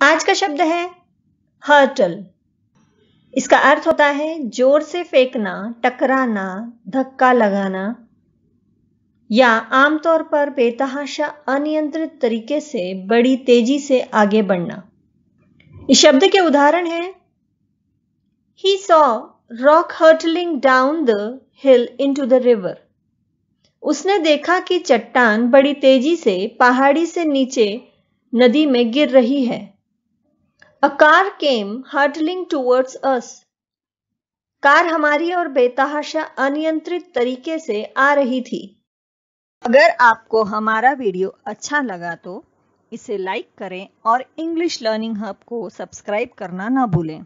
आज का शब्द है हर्टल इसका अर्थ होता है ज़ोर से फेंकना, टकराना, धक्का लगाना, या आमतौर पर बेतहाशा, अनियंत्रित तरीके से, बड़ी तेज़ी से आगे बढ़ना। इस शब्द के उदाहरण है he saw rock hurtling down the hill into the river उसने देखा कि चट्टान बड़ी तेज़ी से, पहाड़ी से नीचे, नदी में गिर रही है। A car came hurtling towards us. Car हमारी और बेतहाशा अनियंत्रित तरीके से आ रही थी अगर आपको हमारा वीडियो अच्छा लगा तो इसे लाइक करें और इंग्लिश लर्निंग हब को सब्सक्राइब करना ना भूलें